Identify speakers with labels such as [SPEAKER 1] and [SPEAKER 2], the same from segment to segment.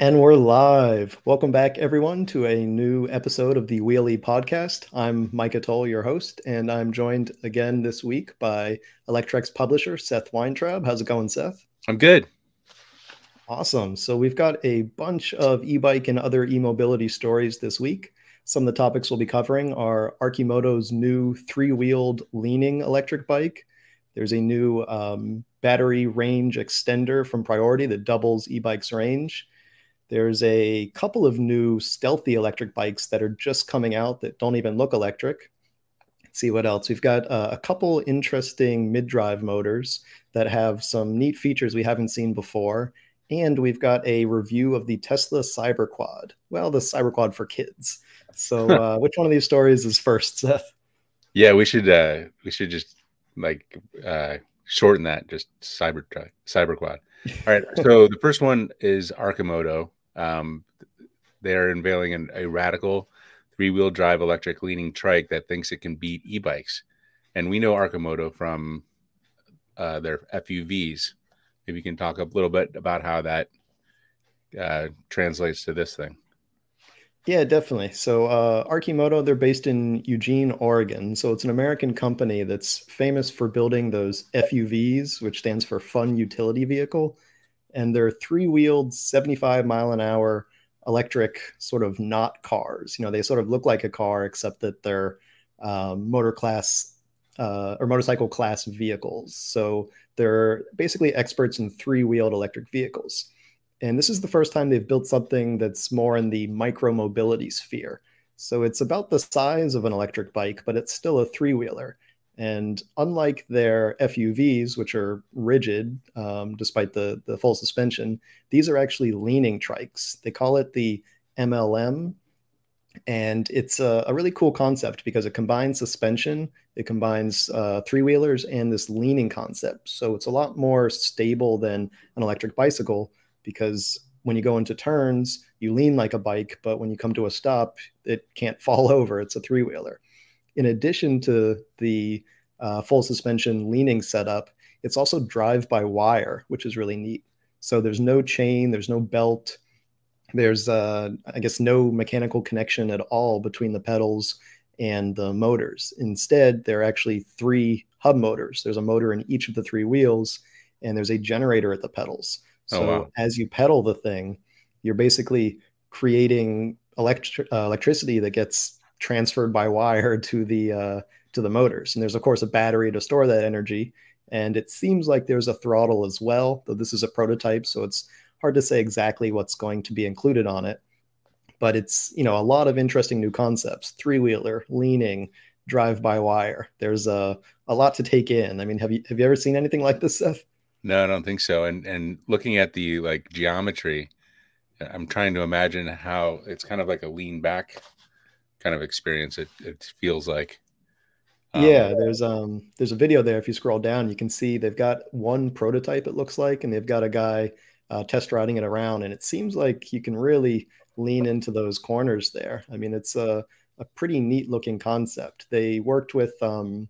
[SPEAKER 1] And we're live. Welcome back, everyone, to a new episode of the Wheel-E Podcast. I'm Micah Toll, your host, and I'm joined again this week by Electrek's publisher Seth Weintraub. How's it going, Seth?
[SPEAKER 2] I'm good.
[SPEAKER 1] Awesome. So we've got a bunch of e-bike and other e-mobility stories this week. Some of the topics we'll be covering are Arcimoto's new three-wheeled leaning electric bike. There's a new um, battery range extender from Priority that doubles e-bike's range there's a couple of new stealthy electric bikes that are just coming out that don't even look electric. Let's see what else. We've got uh, a couple interesting mid drive motors that have some neat features we haven't seen before. And we've got a review of the Tesla Cyberquad. Well, the Cyberquad for kids. So, uh, which one of these stories is first, Seth?
[SPEAKER 2] Yeah, we should uh, we should just like uh, shorten that, just cyber cyberquad. All right. so the first one is Arcimoto. Um, they're unveiling an, a radical three wheel drive electric leaning trike that thinks it can beat e bikes. And we know Arcimoto from uh, their FUVs. Maybe you can talk a little bit about how that uh, translates to this thing.
[SPEAKER 1] Yeah, definitely. So, uh, Arcimoto, they're based in Eugene, Oregon. So, it's an American company that's famous for building those FUVs, which stands for Fun Utility Vehicle and they're three-wheeled 75 mile an hour electric sort of not cars. You know they sort of look like a car except that they're um, motor class uh, or motorcycle class vehicles. So they're basically experts in three-wheeled electric vehicles. And this is the first time they've built something that's more in the micro mobility sphere. So it's about the size of an electric bike but it's still a three-wheeler and unlike their FUVs, which are rigid um, despite the, the full suspension, these are actually leaning trikes. They call it the MLM. And it's a, a really cool concept because it combines suspension, it combines uh, three wheelers, and this leaning concept. So it's a lot more stable than an electric bicycle because when you go into turns, you lean like a bike, but when you come to a stop, it can't fall over. It's a three wheeler in addition to the uh, full suspension leaning setup, it's also drive by wire, which is really neat. So there's no chain, there's no belt, there's uh, I guess no mechanical connection at all between the pedals and the motors. Instead, there are actually three hub motors. There's a motor in each of the three wheels, and there's a generator at the pedals. Oh, so oh, wow. as you pedal the thing, you're basically creating electri- uh, electricity that gets transferred by wire to the uh, to the motors. And there's of course a battery to store that energy. And it seems like there's a throttle as well, though this is a prototype, so it's hard to say exactly what's going to be included on it. But it's you know a lot of interesting new concepts: three wheeler, leaning, drive by wire. There's a a lot to take in. I mean, have you have you ever seen anything like this, Seth?
[SPEAKER 2] No, I don't think so. And and looking at the like geometry, I'm trying to imagine how it's kind of like a lean back kind of experience. It it feels like.
[SPEAKER 1] Um, yeah, there's um there's a video there. If you scroll down, you can see they've got one prototype. It looks like, and they've got a guy uh, test riding it around, and it seems like you can really lean into those corners there. I mean, it's a a pretty neat looking concept. They worked with um,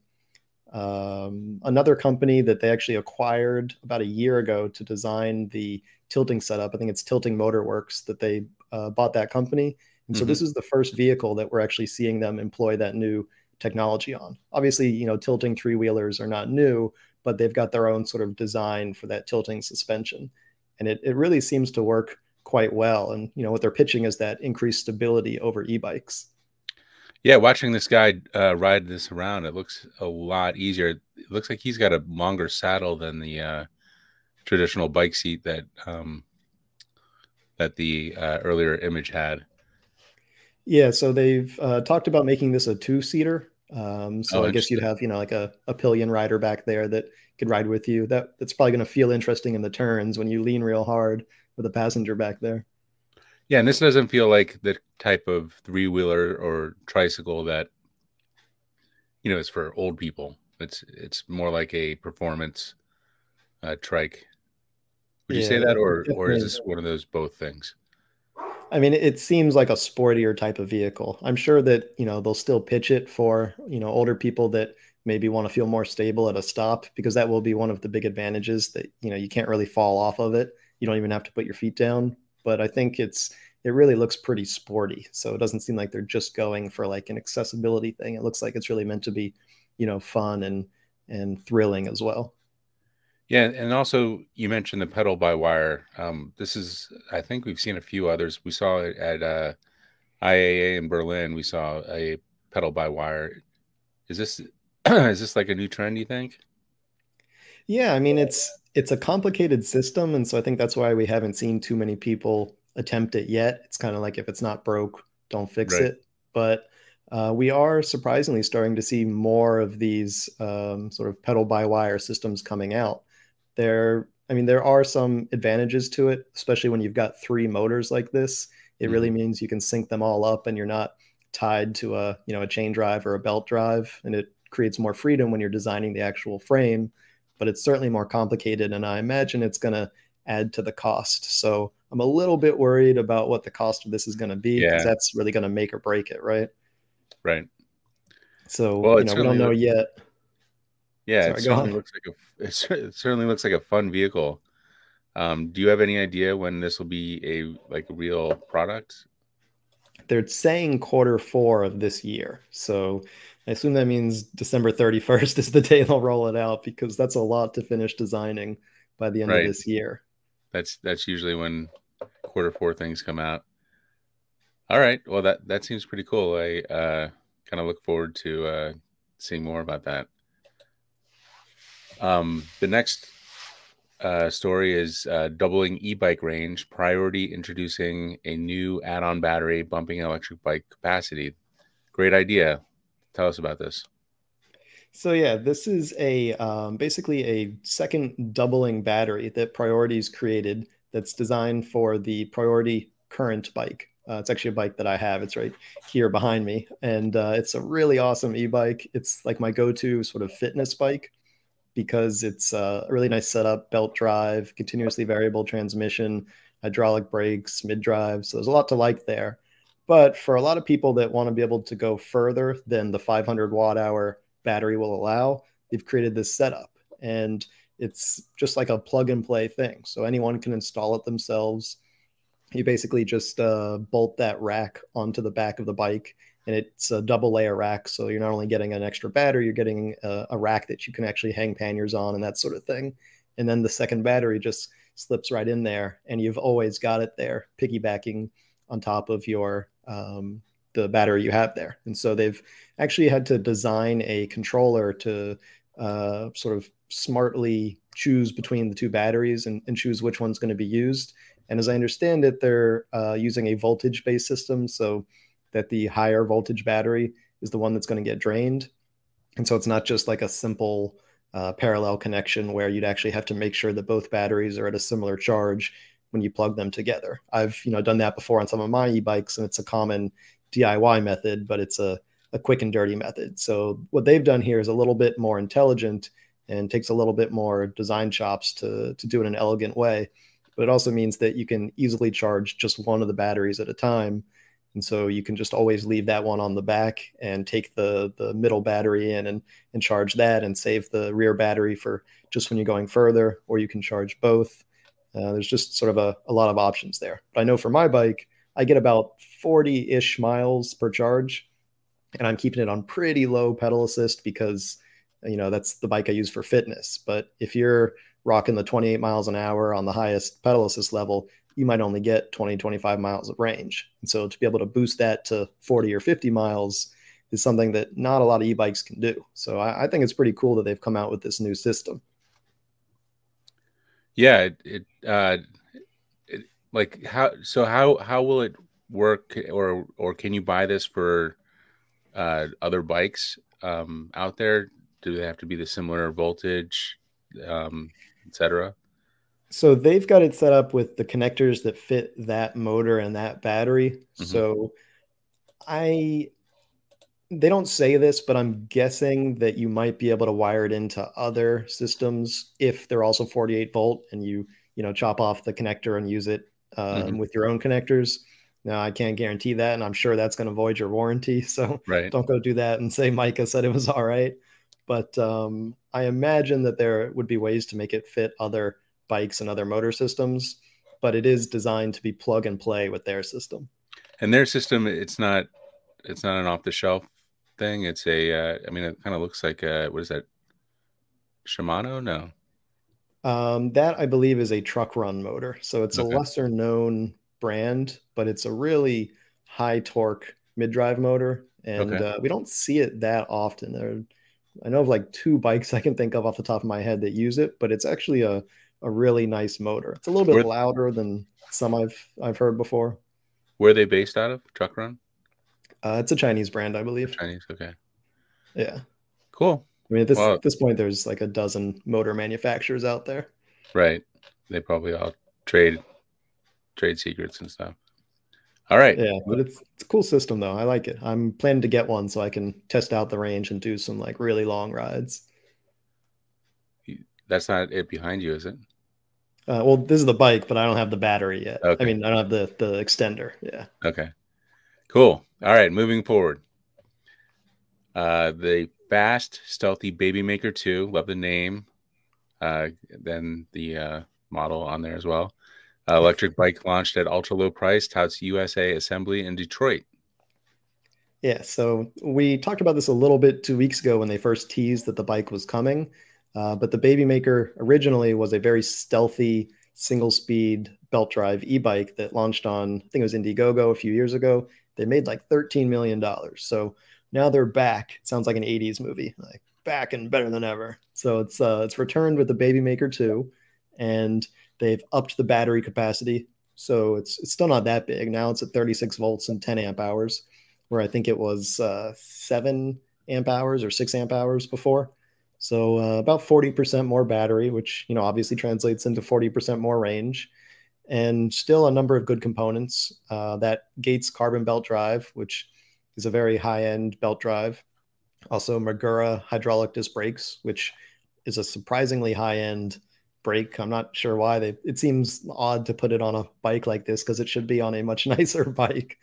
[SPEAKER 1] um, another company that they actually acquired about a year ago to design the tilting setup. I think it's Tilting Motor Works that they uh, bought that company, and so mm-hmm. this is the first vehicle that we're actually seeing them employ that new technology on. Obviously, you know, tilting three wheelers are not new, but they've got their own sort of design for that tilting suspension. And it, it really seems to work quite well. And, you know, what they're pitching is that increased stability over e bikes.
[SPEAKER 2] Yeah, watching this guy uh, ride this around, it looks a lot easier. It looks like he's got a longer saddle than the uh, traditional bike seat that um, that the uh, earlier image had.
[SPEAKER 1] Yeah, so they've uh, talked about making this a two-seater. Um, so oh, I guess you'd have, you know, like a, a pillion rider back there that could ride with you. That that's probably going to feel interesting in the turns when you lean real hard with a passenger back there.
[SPEAKER 2] Yeah, and this doesn't feel like the type of three-wheeler or tricycle that you know is for old people. It's it's more like a performance uh, trike. Would yeah, you say that, or or is this one of those both things?
[SPEAKER 1] I mean, it seems like a sportier type of vehicle. I'm sure that, you know, they'll still pitch it for, you know, older people that maybe want to feel more stable at a stop because that will be one of the big advantages that, you know, you can't really fall off of it. You don't even have to put your feet down. but I think it's it really looks pretty sporty. So it doesn't seem like they're just going for like an accessibility thing. It looks like it's really meant to be, you know, fun and and thrilling as well.
[SPEAKER 2] Yeah, and also you mentioned the pedal by wire. Um, this is, I think we've seen a few others. We saw it at uh, IAA in Berlin. We saw a pedal by wire. Is this is this like a new trend? You think?
[SPEAKER 1] Yeah, I mean it's it's a complicated system, and so I think that's why we haven't seen too many people attempt it yet. It's kind of like if it's not broke, don't fix right. it. But uh, we are surprisingly starting to see more of these um, sort of pedal by wire systems coming out. There, I mean, there are some advantages to it, especially when you've got three motors like this. It mm-hmm. really means you can sync them all up, and you're not tied to a you know a chain drive or a belt drive, and it creates more freedom when you're designing the actual frame. But it's certainly more complicated, and I imagine it's going to add to the cost. So I'm a little bit worried about what the cost of this is going to be because yeah. that's really going to make or break it, right?
[SPEAKER 2] Right.
[SPEAKER 1] So well, you know, we don't know yet.
[SPEAKER 2] Yeah, Sorry, it certainly looks like a it certainly looks like a fun vehicle. Um, do you have any idea when this will be a like real product?
[SPEAKER 1] They're saying quarter four of this year, so I assume that means December 31st is the day they'll roll it out because that's a lot to finish designing by the end right. of this year.
[SPEAKER 2] That's that's usually when quarter four things come out. All right. Well, that that seems pretty cool. I uh, kind of look forward to uh, seeing more about that. Um, the next uh, story is uh, doubling e-bike range. Priority introducing a new add-on battery, bumping electric bike capacity. Great idea. Tell us about this.
[SPEAKER 1] So yeah, this is a um, basically a second doubling battery that Priority's created that's designed for the Priority Current bike. Uh, it's actually a bike that I have. It's right here behind me, and uh, it's a really awesome e-bike. It's like my go-to sort of fitness bike because it's a really nice setup, belt drive, continuously variable transmission, hydraulic brakes, mid drive. So there's a lot to like there. But for a lot of people that want to be able to go further than the 500 watt hour battery will allow, they've created this setup. And it's just like a plug and play thing. So anyone can install it themselves. You basically just uh, bolt that rack onto the back of the bike, and it's a double layer rack. So you're not only getting an extra battery, you're getting a, a rack that you can actually hang panniers on and that sort of thing. And then the second battery just slips right in there, and you've always got it there, piggybacking on top of your um, the battery you have there. And so they've actually had to design a controller to uh, sort of smartly choose between the two batteries and, and choose which one's going to be used. And as I understand it, they're uh, using a voltage based system so that the higher voltage battery is the one that's going to get drained. And so it's not just like a simple uh, parallel connection where you'd actually have to make sure that both batteries are at a similar charge when you plug them together. I've you know done that before on some of my e-bikes, and it's a common DIY method, but it's a, a quick and dirty method. So what they've done here is a little bit more intelligent and takes a little bit more design chops to, to do it in an elegant way. But it also means that you can easily charge just one of the batteries at a time. And so you can just always leave that one on the back and take the, the middle battery in and, and charge that and save the rear battery for just when you're going further, or you can charge both. Uh, there's just sort of a, a lot of options there. But I know for my bike, I get about 40 ish miles per charge, and I'm keeping it on pretty low pedal assist because, you know, that's the bike I use for fitness. But if you're rocking the 28 miles an hour on the highest pedal assist level, you might only get 20, 25 miles of range. And so to be able to boost that to 40 or 50 miles is something that not a lot of e-bikes can do. So I, I think it's pretty cool that they've come out with this new system.
[SPEAKER 2] Yeah, it, it uh, like how so how how will it work or or can you buy this for uh, other bikes um, out there? Do they have to be the similar voltage, um, etc.?
[SPEAKER 1] So they've got it set up with the connectors that fit that motor and that battery. Mm-hmm. So I they don't say this, but I'm guessing that you might be able to wire it into other systems if they're also 48 volt and you you know chop off the connector and use it um, mm-hmm. with your own connectors. Now I can't guarantee that, and I'm sure that's going to void your warranty. So right. don't go do that and say Micah said it was all right. But um, I imagine that there would be ways to make it fit other bikes and other motor systems. but it is designed to be plug and play with their system.
[SPEAKER 2] And their system, it's not it's not an off the shelf thing. It's a uh, I mean, it kind of looks like a, what is that? Shimano? No.
[SPEAKER 1] Um, that I believe is a Truckrun motor. So it's okay. a lesser known brand, but it's a really high torque mid drive motor. And okay. uh, we don't see it that often. There, I know of like two bikes I can think of off the top of my head that use it, but it's actually a, a really nice motor. It's a little bit where, louder than some I've I've heard before.
[SPEAKER 2] Where are they based out of? Truckrun?
[SPEAKER 1] Uh, it's a Chinese brand, I believe.
[SPEAKER 2] Chinese, okay.
[SPEAKER 1] Yeah.
[SPEAKER 2] Cool.
[SPEAKER 1] I mean, at this well, at this point, there's like a dozen motor manufacturers out there.
[SPEAKER 2] Right. They probably all trade trade secrets and stuff. All right.
[SPEAKER 1] Yeah, but it's it's a cool system though. I like it. I'm planning to get one so I can test out the range and do some like really long rides.
[SPEAKER 2] That's not it behind you, is it?
[SPEAKER 1] Uh, well, this is the bike, but I don't have the battery yet. Okay. I mean, I don't have the the extender. Yeah.
[SPEAKER 2] Okay. Cool. All right, moving forward. Uh, the fast, stealthy Babymaker 2. Love the name. Uh, then the uh, model on there as well. Uh, electric bike launched at ultra low price, touts USA assembly in Detroit.
[SPEAKER 1] Yeah, so we talked about this a little bit two weeks ago when they first teased that the bike was coming. Uh, but the Babymaker originally was a very stealthy single speed belt drive e bike that launched on, I think it was Indiegogo a few years ago. They made like $13 million. So now they're back. It sounds like an 80s movie, like back and better than ever. So it's uh, it's returned with the Babymaker 2, and they've upped the battery capacity. So it's it's still not that big. Now it's at 36 volts and 10 amp hours, where I think it was uh, seven amp hours or six amp hours before. So uh, about 40% more battery, which you know obviously translates into 40% more range, and still a number of good components. Uh, that Gates carbon belt drive, which is a very high-end belt drive. Also, Magura hydraulic disc brakes, which is a surprisingly high-end brake. I'm not sure why they. It seems odd to put it on a bike like this because it should be on a much nicer bike.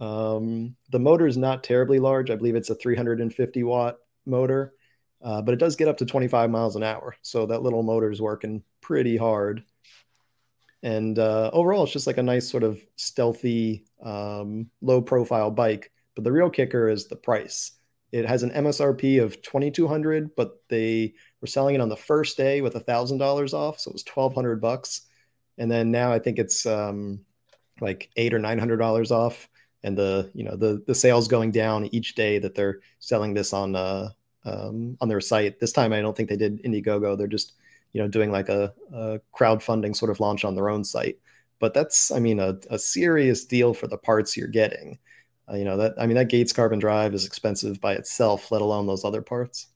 [SPEAKER 1] Um, the motor is not terribly large. I believe it's a 350 watt motor, uh, but it does get up to 25 miles an hour. So that little motor is working pretty hard. And uh, overall, it's just like a nice sort of stealthy, um, low profile bike but the real kicker is the price. It has an MSRP of 2200 but they were selling it on the first day with a thousand dollars off, so it was 1200 bucks. And then now I think it's um, like eight or nine hundred dollars off, and the you know the the sales going down each day that they're selling this on uh, um, on their site. This time I don't think they did Indiegogo. They're just you know doing like a, a crowdfunding sort of launch on their own site. But that's I mean a, a serious deal for the parts you're getting. Uh, you know that I mean that Gates carbon drive is expensive by itself, let alone those other parts.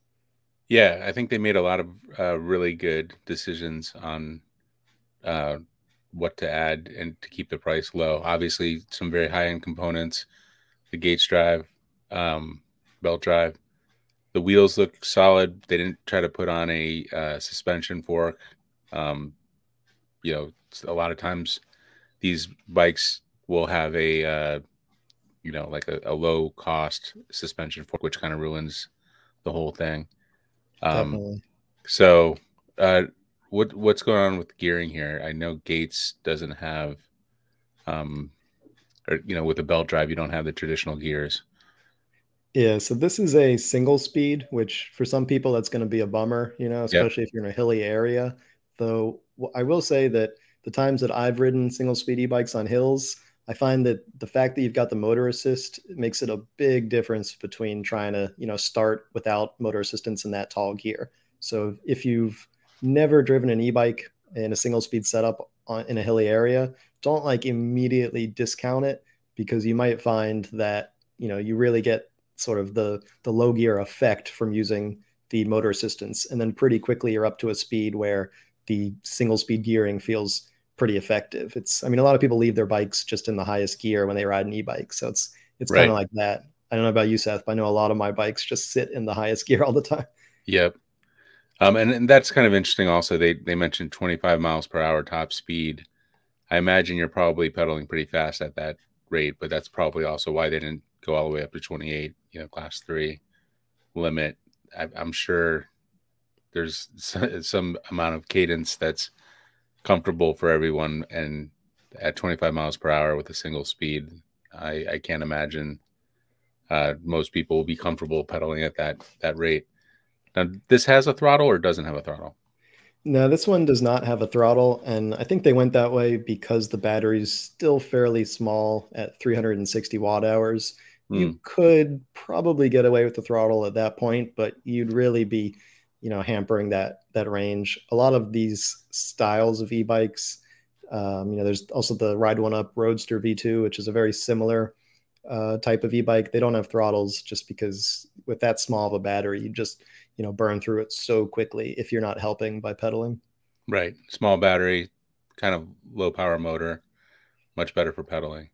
[SPEAKER 2] Yeah, I think they made a lot of uh, really good decisions on uh, what to add and to keep the price low. Obviously, some very high end components, the Gates drive, um, belt drive. The wheels look solid. They didn't try to put on a uh, suspension fork. Um, you know, a lot of times these bikes will have a uh, you know, like a, a low cost suspension fork, which kind of ruins the whole thing. Um, Definitely. So, uh, what what's going on with gearing here? I know Gates doesn't have, um, or you know, with the belt drive, you don't have the traditional gears.
[SPEAKER 1] Yeah, so this is a single speed, which for some people that's going to be a bummer, you know, especially yep. if you're in a hilly area. Though I will say that the times that I've ridden single speed e-bikes on hills, I find that the fact that you've got the motor assist makes it a big difference between trying to, you know, start without motor assistance in that tall gear. So if you've never driven an e-bike in a single speed setup on, in a hilly area, don't like immediately discount it because you might find that, you know, you really get sort of the the low gear effect from using the motor assistance and then pretty quickly you're up to a speed where the single speed gearing feels pretty effective. It's I mean a lot of people leave their bikes just in the highest gear when they ride an e-bike. So it's it's right. kind of like that. I don't know about you, Seth, but I know a lot of my bikes just sit in the highest gear all the time.
[SPEAKER 2] Yep. Um, and, and that's kind of interesting also. They they mentioned 25 miles per hour top speed. I imagine you're probably pedaling pretty fast at that rate, but that's probably also why they didn't go all the way up to 28, you know, class three limit. I, am sure there's some amount of cadence that's comfortable for everyone. And at 25 miles per hour with a single speed, I, I can't imagine uh, most people will be comfortable pedaling at that that rate. Now, this has a throttle or doesn't have a throttle?
[SPEAKER 1] No, this one does not have a throttle, and I think they went that way because the battery's still fairly small at 360 watt hours. Mm. You hmm. could probably get away with the throttle at that point, but you'd really be, you know, hampering that that range. A lot of these styles of e-bikes, um, you know, there's also the Ride1Up Roadster V2, which is a very similar uh, type of e-bike. They don't have throttles just because with that small of a battery, you just you know burn through it so quickly if you're not helping by pedaling.
[SPEAKER 2] Right, small battery, kind of low power motor, much better for pedaling.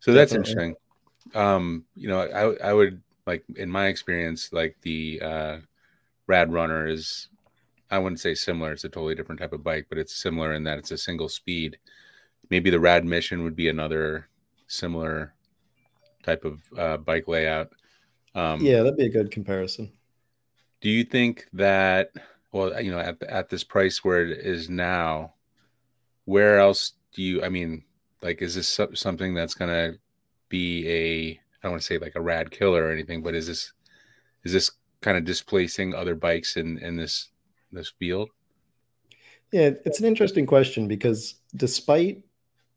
[SPEAKER 2] So that's interesting. Um, you know, I I would like in my experience, like the uh, Rad Runner is, I wouldn't say similar. It's a totally different type of bike, but it's similar in that it's a single speed. Maybe the Rad Mission would be another similar type of uh, bike layout.
[SPEAKER 1] Um, yeah, that'd be a good comparison.
[SPEAKER 2] Do you think that, well, you know, at at this price where it is now, where else do you? I mean, like, is this something that's gonna be a? I don't want to say like a rad killer or anything, but is this is this kind of displacing other bikes in in this this field?
[SPEAKER 1] Yeah, it's an interesting question because despite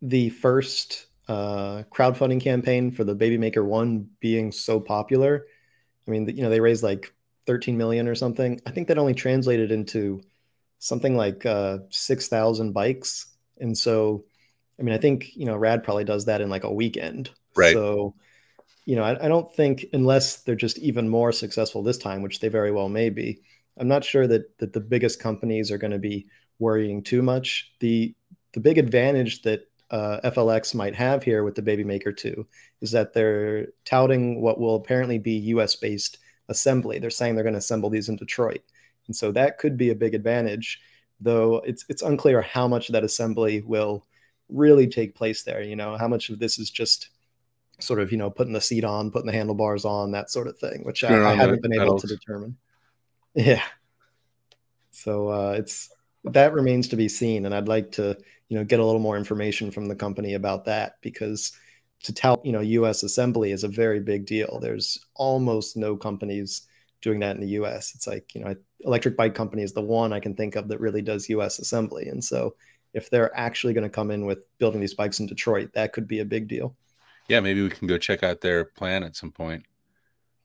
[SPEAKER 1] the first uh, crowdfunding campaign for the Babymaker One being so popular, I mean, you know, they raised like 13 million or something. I think that only translated into something like uh, 6,000 bikes. And so, I mean, I think, you know, Rad probably does that in like a weekend.
[SPEAKER 2] Right.
[SPEAKER 1] So, you know, I, I don't think unless they're just even more successful this time, which they very well may be, I'm not sure that that the biggest companies are going to be worrying too much. The the big advantage that uh, FLX might have here with the Babymaker 2 is that they're touting what will apparently be US based assembly. They're saying they're going to assemble these in Detroit. And so that could be a big advantage, though it's it's unclear how much of that assembly will really take place there. You know, how much of this is just sort of, you know, putting the seat on, putting the handlebars on, that sort of thing, which I, I, haven't been able to determine. Yeah. So uh, it's that remains to be seen. And I'd like to, you know, get a little more information from the company about that because to tout, you know, U.S. assembly is a very big deal. There's almost no companies doing that in the U.S. It's like you know, Electric Bike Company is the one I can think of that really does U.S. assembly, and so if they're actually going to come in with building these bikes in Detroit, that could be a big deal.
[SPEAKER 2] Yeah, maybe we can go check out their plan at some point.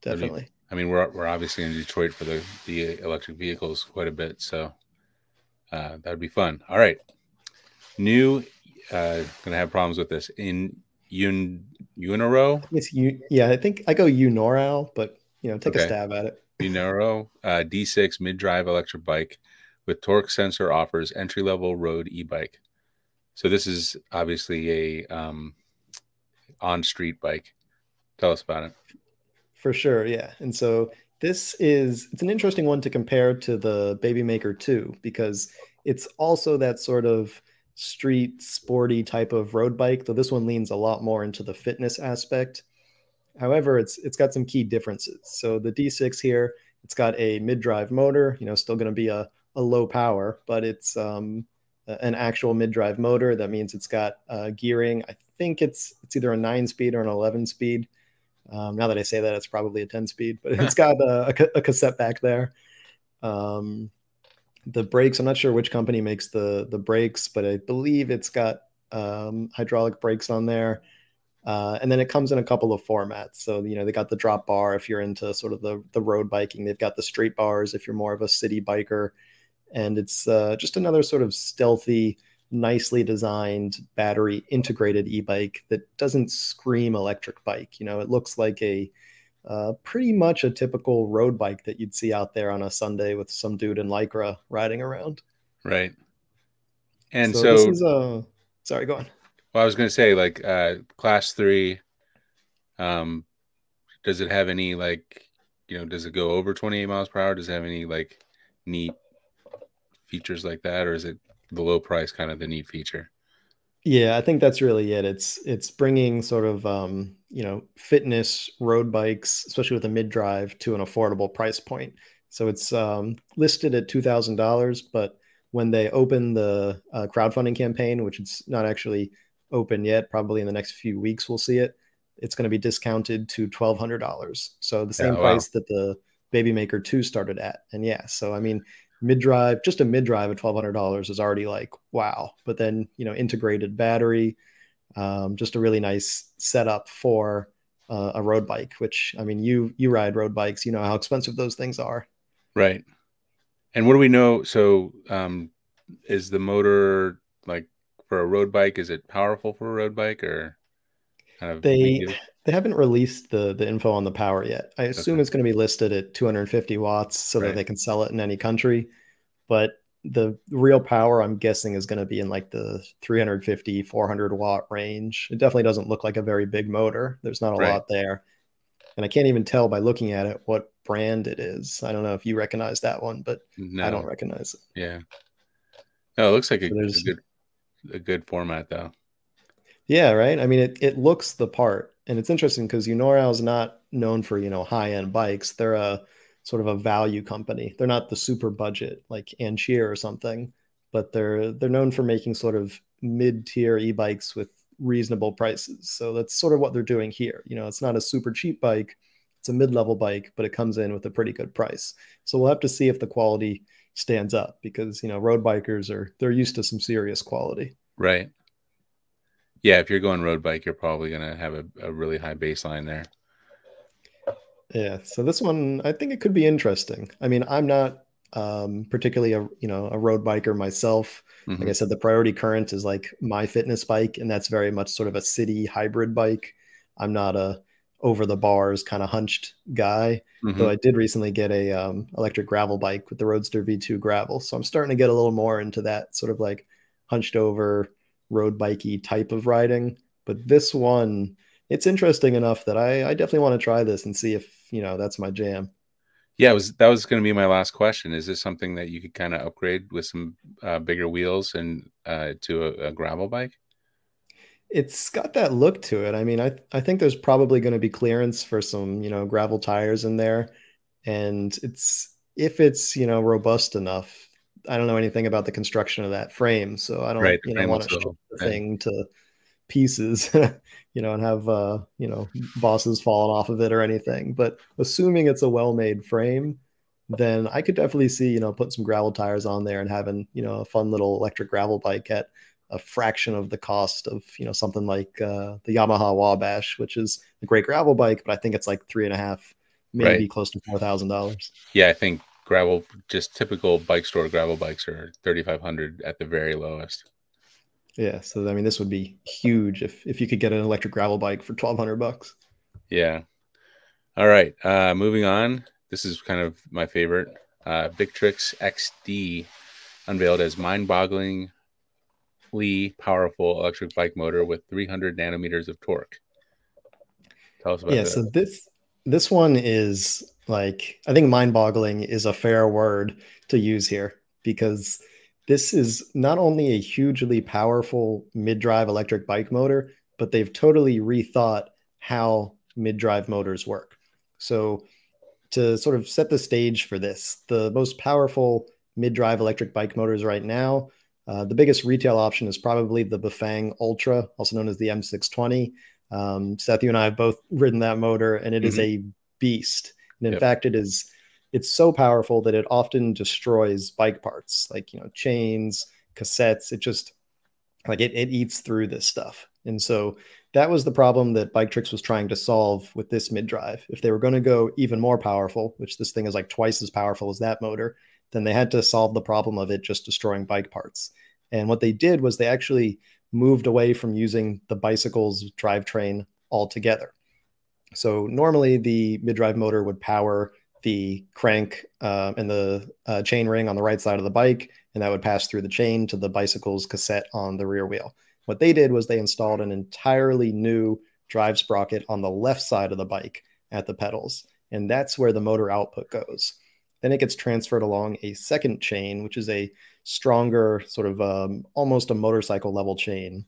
[SPEAKER 1] Definitely.
[SPEAKER 2] I mean, we're we're obviously in Detroit for the the electric vehicles quite a bit, so uh, that would be fun. All right, new. Uh, gonna have problems with this in Un Uniro.
[SPEAKER 1] It's you. Yeah, I think I go EUNORAU, but you know, take okay. a stab at it.
[SPEAKER 2] Uniro uh, D6 mid-drive electric bike with torque sensor offers entry-level road e-bike. So this is obviously a um, on-street bike. Tell us about it.
[SPEAKER 1] For sure, yeah. And so this is it's an interesting one to compare to the Babymaker 2 because it's also that sort of street sporty type of road bike, though this one leans a lot more into the fitness aspect. However, it's it's got some key differences. So the D6 here, it's got a mid-drive motor, you know, still going to be a, a low power, but it's um, an actual mid-drive motor. That means it's got uh, gearing. I think it's it's either a nine speed or an 11 speed. Um, now that I say that, it's probably a 10 speed, but it's got a, a, a cassette back there. Um, the brakes i'm not sure which company makes the the brakes but i believe it's got um, hydraulic brakes on there uh, and then it comes in a couple of formats so you know they got the drop bar if you're into sort of the the road biking they've got the street bars if you're more of a city biker and it's uh, just another sort of stealthy nicely designed battery integrated e-bike that doesn't scream electric bike you know it looks like a uh, pretty much a typical road bike that you'd see out there on a Sunday with some dude in lycra riding around.
[SPEAKER 2] Right. And so, so this is
[SPEAKER 1] a sorry, go on.
[SPEAKER 2] Well, I was going to say like uh, class three. Um, does it have any like you know? Does it go over twenty eight miles per hour? Does it have any like neat features like that, or is it the low price kind of the neat feature?
[SPEAKER 1] Yeah, I think that's really it. It's it's bringing sort of um, you know fitness road bikes, especially with a mid drive, to an affordable price point. So it's um, listed at two thousand dollars, but when they open the uh, crowdfunding campaign, which it's not actually open yet, probably in the next few weeks we'll see it. It's going to be discounted to twelve hundred dollars, so the same price wow. that the Babymaker Two started at. And yeah, so I mean, mid drive, just a mid drive at twelve hundred dollars is already like wow. But then you know, integrated battery, um, just a really nice setup for uh, a road bike. Which I mean, you you ride road bikes, you know how expensive those things are.
[SPEAKER 2] Right. And what do we know? So, um, is the motor like for a road bike? Is it powerful for a road bike or
[SPEAKER 1] kind of they they haven't released the the info on the power yet. I assume okay. it's going to be listed at 250 watts so right. that they can sell it in any country. But the real power I'm guessing is going to be in like the 350 400 watt range. It definitely doesn't look like a very big motor. There's not a right. lot there. And I can't even tell by looking at it what brand it is. I don't know if you recognize that one, but no. I don't recognize it.
[SPEAKER 2] Yeah. No, it looks like a, a, good a good format though.
[SPEAKER 1] Yeah, right. I mean, it it looks the part, and it's interesting because EUNORAU is not known for you know high end bikes. They're a sort of a value company. They're not the super budget like Ancheer or something, but they're they're known for making sort of mid tier e bikes with reasonable prices. So that's sort of what they're doing here. You know, it's not a super cheap bike it's a mid-level bike, but it comes in with a pretty good price. So we'll have to see if the quality stands up because you know road bikers are they're used to some serious quality.
[SPEAKER 2] Right. Yeah, if you're going road bike, you're probably going to have a, a really high baseline there.
[SPEAKER 1] Yeah, so this one I think it could be interesting. I mean, I'm not um, particularly a you know a road biker myself. Mm-hmm. Like I said, the Priority Current is like my fitness bike, and that's very much sort of a city hybrid bike. I'm not a over the bars kind of hunched guy. Mm-hmm. Though I did recently get a um, electric gravel bike with the Roadster V2 gravel, so I'm starting to get a little more into that sort of like hunched over road bikey type of riding. But this one, it's interesting enough that I, I definitely want to try this and see if you know that's my jam.
[SPEAKER 2] Yeah, was that was going to be my last question. Is this something that you could kind of upgrade with some uh, bigger wheels and uh, to a, a gravel bike?
[SPEAKER 1] it's got that look to it. I mean, I I think there's probably going to be clearance for some, you know, gravel tires in there, and it's if it's you know robust enough. I don't know anything about the construction of that frame, so I don't right, you know want to ship the thing to pieces, you know, and have uh, you know bosses falling off of it or anything. But assuming it's a well-made frame, then I could definitely see you know putting some gravel tires on there and having you know a fun little electric gravel bike at a fraction of the cost of you know something like uh, the Yamaha Wabash, which is a great gravel bike, but I think it's like three and a half, maybe right. close to four thousand dollars.
[SPEAKER 2] Yeah, I think gravel, just typical bike store gravel bikes are thirty five hundred at the very lowest.
[SPEAKER 1] Yeah, so I mean, this would be huge if if you could get an electric gravel bike for twelve hundred bucks.
[SPEAKER 2] Yeah. All right. Uh, moving on. This is kind of my favorite. Uh, Biktrix XD unveiled as mind-boggling powerful electric bike motor with 300 nanometers of torque.
[SPEAKER 1] Tell us about that. yeah, that. so this this one is like I think mind-boggling is a fair word to use here because this is not only a hugely powerful mid-drive electric bike motor, but they've totally rethought how mid-drive motors work. So to sort of set the stage for this, the most powerful mid-drive electric bike motors right now uh, the biggest retail option is probably the Bafang Ultra, also known as the M620. Um, Seth, you and I have both ridden that motor, and it mm-hmm. is a beast. And in yep. fact, it is it's so powerful that it often destroys bike parts, like you know chains, cassettes. It just like it, it eats through this stuff. And so that was the problem that Biktrix was trying to solve with this mid drive. If they were going to go even more powerful, which this thing is like twice as powerful as that motor, then they had to solve the problem of it just destroying bike parts. And what they did was they actually moved away from using the bicycle's drivetrain altogether. So normally the mid-drive motor would power the crank uh, and the uh, chain ring on the right side of the bike, and that would pass through the chain to the bicycle's cassette on the rear wheel. What they did was they installed an entirely new drive sprocket on the left side of the bike at the pedals, and that's where the motor output goes. Then it gets transferred along a second chain, which is a stronger, sort of um, almost a motorcycle level chain.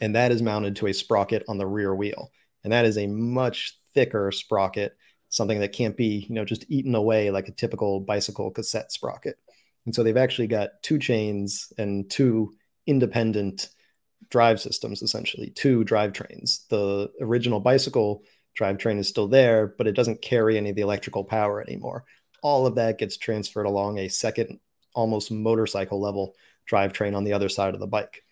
[SPEAKER 1] And that is mounted to a sprocket on the rear wheel. And that is a much thicker sprocket, something that can't be, you know, just eaten away like a typical bicycle cassette sprocket. And so they've actually got two chains and two independent drive systems, essentially, two drivetrains. The original bicycle drivetrain is still there, but it doesn't carry any of the electrical power anymore. All of that gets transferred along a second, almost motorcycle level drivetrain on the other side of the bike.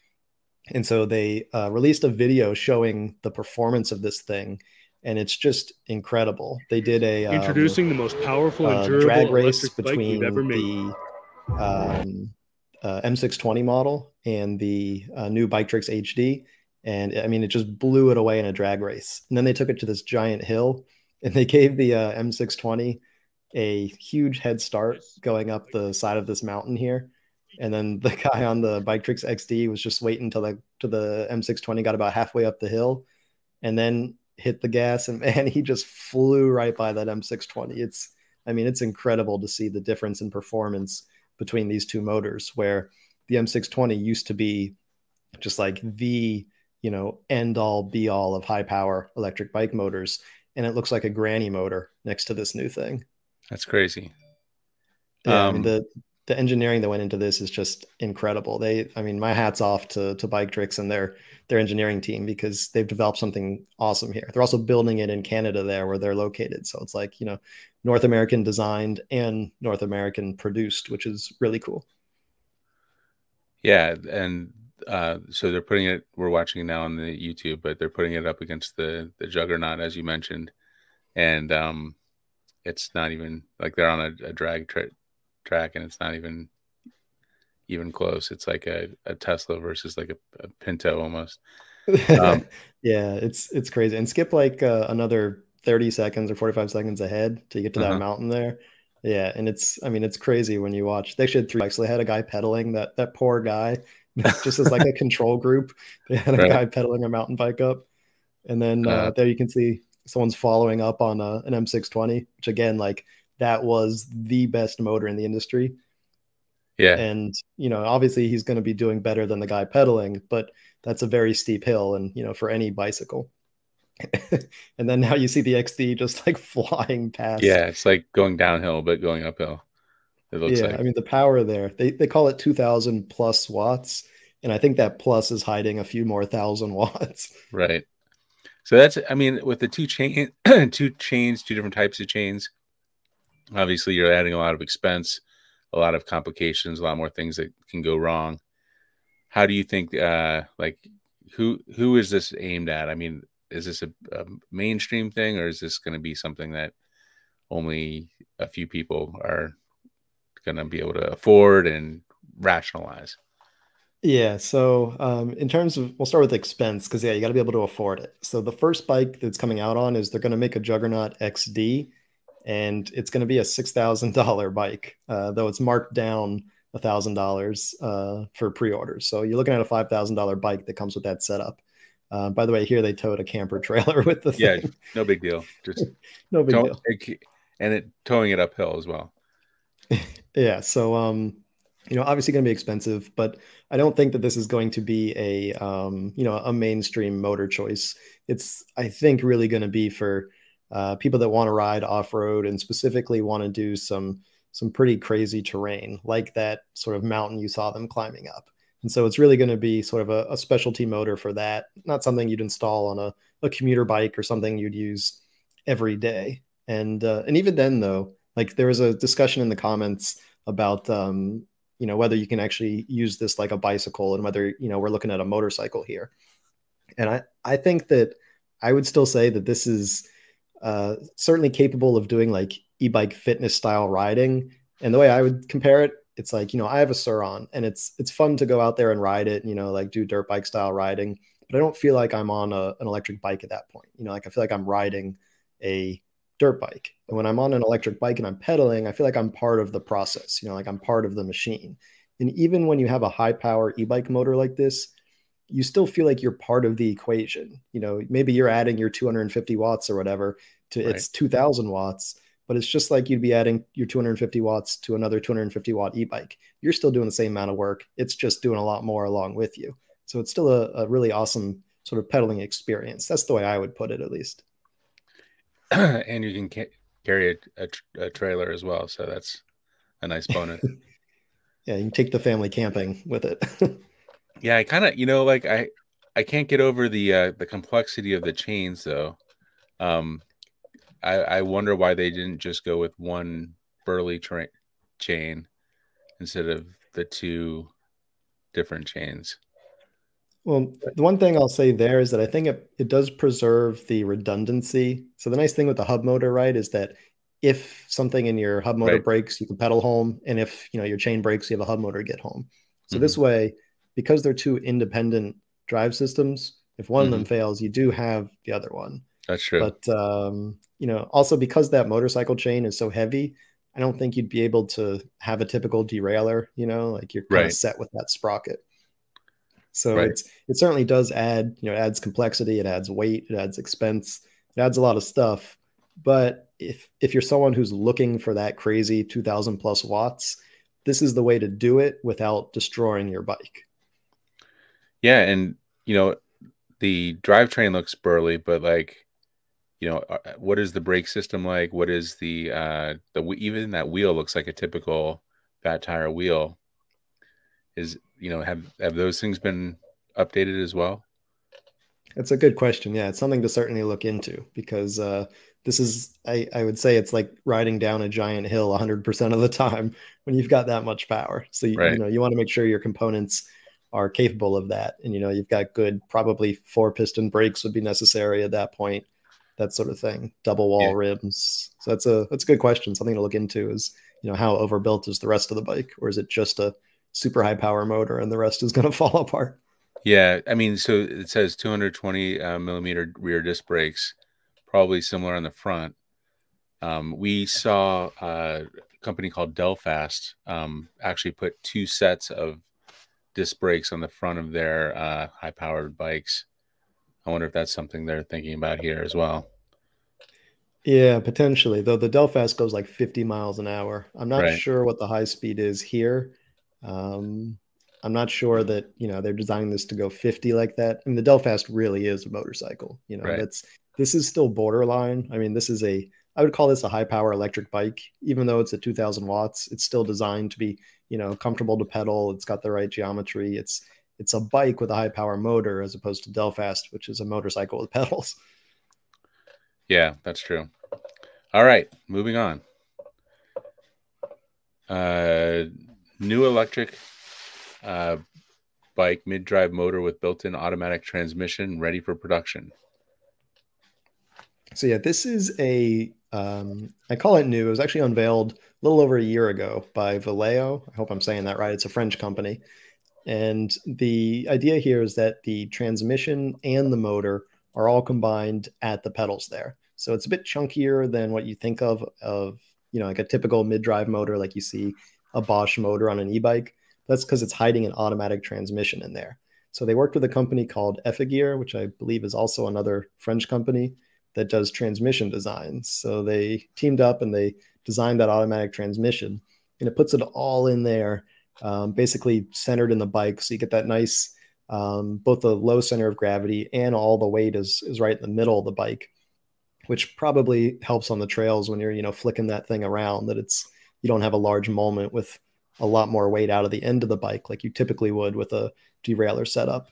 [SPEAKER 1] And so they uh, released a video showing the performance of this thing, and it's just incredible. They did a
[SPEAKER 3] um, introducing the most powerful and durable
[SPEAKER 1] drag race between the um, uh, M620 model and the uh, new Biktrix XD, and I mean it just blew it away in a drag race. And then they took it to this giant hill, and they gave the uh, M620 a huge head start going up the side of this mountain here and then the guy on the Biktrix XD was just waiting until the to the M620 got about halfway up the hill, and then hit the gas, and man, he just flew right by that M620. It's, I mean, it's incredible to see the difference in performance between these two motors, where the M620 used to be just like the you know end all be all of high power electric bike motors, and it looks like a granny motor next to this new thing.
[SPEAKER 2] That's crazy.
[SPEAKER 1] Yeah, um, I mean, um, the the engineering that went into this is just incredible. They, I mean, my hats off to to Biktrix and their their engineering team because they've developed something awesome here. They're also building it in Canada there where they're located, so it's like you know, North American designed and North American produced, which is really cool.
[SPEAKER 2] Yeah, and uh, so they're putting it. We're watching now on the YouTube, but they're putting it up against the the Juggernaut as you mentioned, and um, it's not even like they're on a, a drag tra- track and it's not even even close. It's like a, a Tesla versus like a, a Pinto almost.
[SPEAKER 1] Um, yeah, it's it's crazy. And skip like uh, another 30 seconds or 45 seconds ahead to get to uh-huh. that mountain there. Yeah, and it's I mean it's crazy when you watch. They should actually had three they had a guy pedaling that that poor guy, just as like a control group. They had a right. guy pedaling a mountain bike up, and then uh, uh, there you can see someone's following up on a, an M620, which again like that was the best motor in the industry.
[SPEAKER 2] Yeah.
[SPEAKER 1] And, you know, obviously he's going to be doing better than the guy pedaling, but that's a very steep hill. And, you know, for any bicycle. and then now you see the XD just like flying past.
[SPEAKER 2] Yeah. It's like going downhill, but going uphill.
[SPEAKER 1] It looks yeah. Like. I mean, the power there, they, they call it 2000 plus watts. And I think that plus is hiding a few more thousand watts.
[SPEAKER 2] Right. So that's, I mean, with the two chain, two chains, two different types of chains, obviously you're adding a lot of expense a lot of complications a lot more things that can go wrong. How do you think uh like who who is this aimed at? I mean is this a, a mainstream thing or is this going to be something that only a few people are going to be able to afford and rationalize?
[SPEAKER 1] Yeah so um, in terms of we'll start with expense because yeah you got to be able to afford it. So the first bike that's coming out on is they're going to make a juggernaut xd and it's going to be a six thousand dollar bike, uh, though it's marked down a thousand dollars uh, for pre-orders. So you're looking at a five thousand dollar bike that comes with that setup. Uh, by the way, here they towed a camper trailer with the
[SPEAKER 2] yeah, no big deal, just
[SPEAKER 1] no big deal,
[SPEAKER 2] and it towing it uphill as well.
[SPEAKER 1] yeah, so um, you know, obviously going to be expensive, but I don't think that this is going to be a um, you know, a mainstream motor choice. It's I think really going to be for uh, people that want to ride off road and specifically want to do some some pretty crazy terrain like that sort of mountain you saw them climbing up. And so it's really going to be sort of a, a, specialty motor for that, not something you'd install on a, a commuter bike or something you'd use every day. And uh, and even then though, like there was a discussion in the comments about um, you know whether you can actually use this like a bicycle and whether you know we're looking at a motorcycle here. And I I think that I would still say that this is uh, certainly capable of doing like e-bike fitness style riding. And the way I would compare it, it's like you know I have a Sur-Ron, and it's it's fun to go out there and ride it, you know, like do dirt bike style riding. But I don't feel like I'm on a, an electric bike at that point. You know, like I feel like I'm riding a dirt bike. And when I'm on an electric bike and I'm pedaling, I feel like I'm part of the process. You know, like I'm part of the machine. And even when you have a high power e-bike motor like this, you still feel like you're part of the equation. You know, maybe you're adding your 250 watts or whatever to right. its 2000 watts, but it's just like you'd be adding your 250 watts to another 250 watt e-bike. You're still doing the same amount of work. It's just doing a lot more along with you. So it's still a, a really awesome sort of pedaling experience. That's the way I would put it, at least.
[SPEAKER 2] and you can ca- carry a, a, a, trailer as well, so that's a nice bonus.
[SPEAKER 1] yeah, you can take the family camping with it.
[SPEAKER 2] yeah, I kind of, you know, like I, I can't get over the uh, the complexity of the chains though. Um, I, I wonder why they didn't just go with one burly tra- chain instead of the two different chains.
[SPEAKER 1] Well, the one thing I'll say there is that I think it, it does preserve the redundancy. So the nice thing with the hub motor, right, is that if something in your hub motor right. breaks, you can pedal home, and if you know your chain breaks, you have a hub motor to get home. So mm-hmm. this way, because they're two independent drive systems, if one mm-hmm. of them mm-hmm. fails, you do have the other one.
[SPEAKER 2] That's true.
[SPEAKER 1] But um, you know, also because that motorcycle chain is so heavy, I don't think you'd be able to have a typical derailleur. You know, like you're kind right. of set with that sprocket. So right. it's it certainly does add, you know, it adds complexity, it adds weight, it adds expense, it adds a lot of stuff. But if if you're someone who's looking for that crazy 2000 plus watts, this is the way to do it without destroying your bike.
[SPEAKER 2] Yeah, and you know, the drivetrain looks burly, but like you know, uh, what is the brake system like? What is the uh the even that wheel looks like a typical fat tire wheel. Is you know have have those things been updated as well?
[SPEAKER 1] That's a good question. Yeah, it's something to certainly look into because uh, this is I, I would say it's like riding down a giant hill 100% of the time when you've got that much power. So you, right. you know you want to make sure your components are capable of that, and you know you've got good probably four piston brakes would be necessary at that point, that sort of thing. Double wall yeah. rims. So that's a that's a good question. Something to look into is you know how overbuilt is the rest of the bike, or is it just a super high power motor and the rest is going to fall apart.
[SPEAKER 2] Yeah, I mean, so it says 220 uh, millimeter rear disc brakes, probably similar on the front. Um, we saw a company called Delfast um, actually put two sets of disc brakes on the front of their uh, high powered bikes. I wonder if that's something they're thinking about here as well.
[SPEAKER 1] Yeah, potentially. Though the Delfast goes like 50 miles an hour. I'm not right. sure what the high speed is here. Um, I'm not sure that you know they're designing this to go 50 like that. I mean, the Delfast really is a motorcycle. You know, right. that's this is still borderline. I mean, this is a I would call this a high power electric bike, even though it's at 2,000 watts. It's still designed to be you know comfortable to pedal. It's got the right geometry. It's it's a bike with a high power motor as opposed to Delfast, which is a motorcycle with pedals.
[SPEAKER 2] Yeah, that's true. All right, moving on. Uh, new electric uh, bike mid drive motor with built in automatic transmission ready for production.
[SPEAKER 1] So, yeah, this is a, um, I call it new. It was actually unveiled a little over a year ago by Valeo. I hope I'm saying that right. It's a French company. And the idea here is that the transmission and the motor are all combined at the pedals there. So it's a bit chunkier than what you think of of you know like a typical mid-drive motor like you see a Bosch motor on an e-bike. That's because it's hiding an automatic transmission in there. So they worked with a company called Effigear, which I believe is also another French company that does transmission designs. So they teamed up and they designed that automatic transmission, and it puts it all in there, um, basically centered in the bike. So you get that nice, um, both the low center of gravity and all the weight is is right in the middle of the bike, which probably helps on the trails when you're you know flicking that thing around. That it's you don't have a large moment with a lot more weight out of the end of the bike like you typically would with a derailleur setup.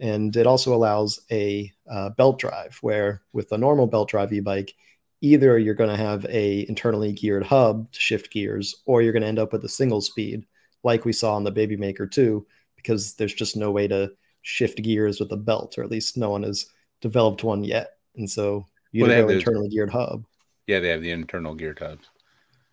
[SPEAKER 1] And it also allows a uh, belt drive where with a normal belt drive e-bike, either you're going to have a internally geared hub to shift gears, or you're going to end up with a single speed like we saw on the Babymaker 2, because there's just no way to shift gears with a belt, or at least no one has developed one yet. And so you well, an internally geared hub.
[SPEAKER 2] Yeah, they have the internal geared hubs.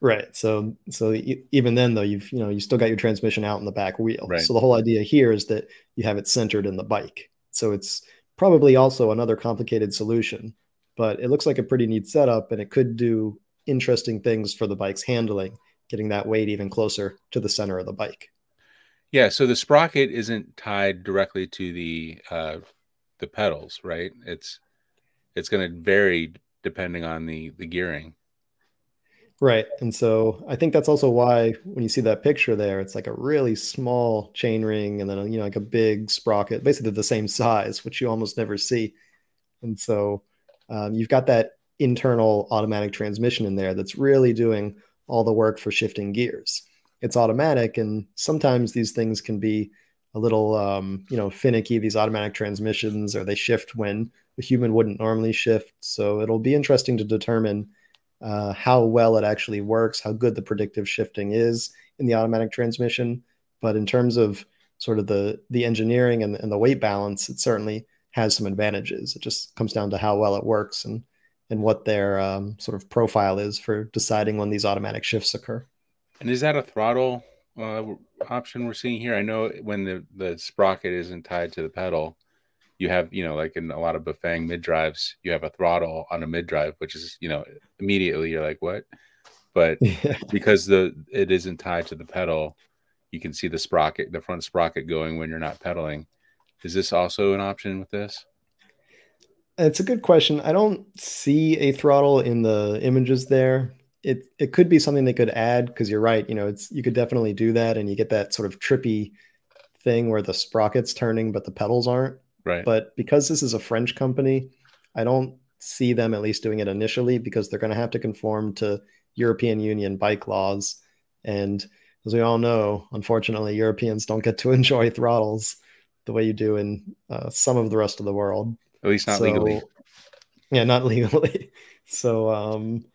[SPEAKER 1] Right. So so even then though you've you know you still got your transmission out in the back wheel. Right. So the whole idea here is that you have it centered in the bike. So it's probably also another complicated solution, but it looks like a pretty neat setup and it could do interesting things for the bike's handling, getting that weight even closer to the center of the bike.
[SPEAKER 2] Yeah, so the sprocket isn't tied directly to the uh the pedals, right? It's it's going to vary depending on the the gearing.
[SPEAKER 1] Right. And so I think that's also why when you see that picture there, it's like a really small chain ring and then, you know, like a big sprocket, basically the same size, which you almost never see. And so um, you've got that internal automatic transmission in there that's really doing all the work for shifting gears. it's automatic, and sometimes these things can be a little um, you know finicky. These automatic transmissions, or they shift when a human wouldn't normally shift. So it'll be interesting to determine uh, how well it actually works, how good the predictive shifting is in the automatic transmission. But in terms of sort of the the engineering and, and the weight balance, it certainly has some advantages. It just comes down to how well it works and and what their um, sort of profile is for deciding when these automatic shifts occur.
[SPEAKER 2] And is that a throttle uh, option we're seeing here? I know when the the sprocket isn't tied to the pedal, you have you know like in a lot of Bafang mid drives, you have a throttle on a mid drive, which is you know immediately you're like what, but yeah. because the it isn't tied to the pedal, you can see the sprocket, the front sprocket going when you're not pedaling. Is this also an option with this?
[SPEAKER 1] It's a good question. I don't see a throttle in the images there. It it could be something they could add because you're right. You know, it's you could definitely do that, and you get that sort of trippy thing where the sprocket's turning but the pedals aren't.
[SPEAKER 2] Right.
[SPEAKER 1] But because this is a French company, I don't see them at least doing it initially because they're going to have to conform to European Union bike laws. And as we all know, unfortunately, Europeans don't get to enjoy throttles the way you do in uh, some of the rest of the world.
[SPEAKER 2] At least not so, legally.
[SPEAKER 1] Yeah, not legally. So um,